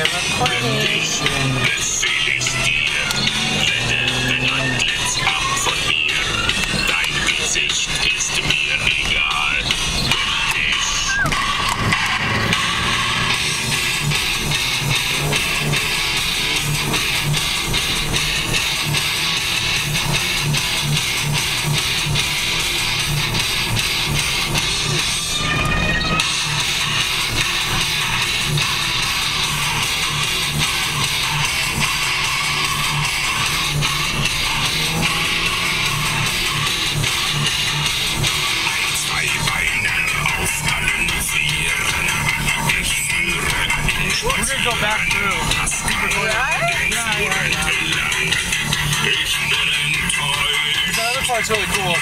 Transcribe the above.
Recording. go back through. Right? Yeah, yeah, yeah. The other part's really cool.